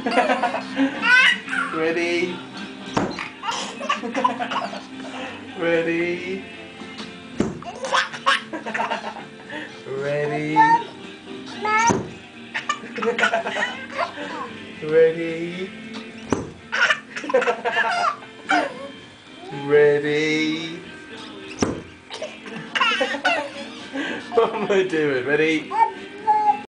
Ready? Ready? Ready? Ready? Ready? what am I doing? Ready?